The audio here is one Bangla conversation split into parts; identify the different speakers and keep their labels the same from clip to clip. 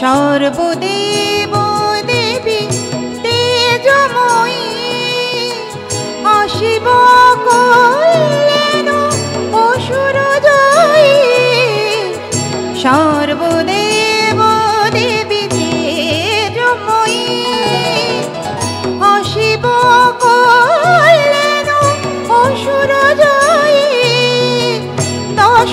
Speaker 1: সর্বদেব দেবী, তেজময়ী, অশিব কল্যাণ অসুর জয়ী সর্বদেব দেবী, তেজময়ী, অশিব কল্যাণ অসুর জয়ী দশ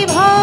Speaker 1: বিভা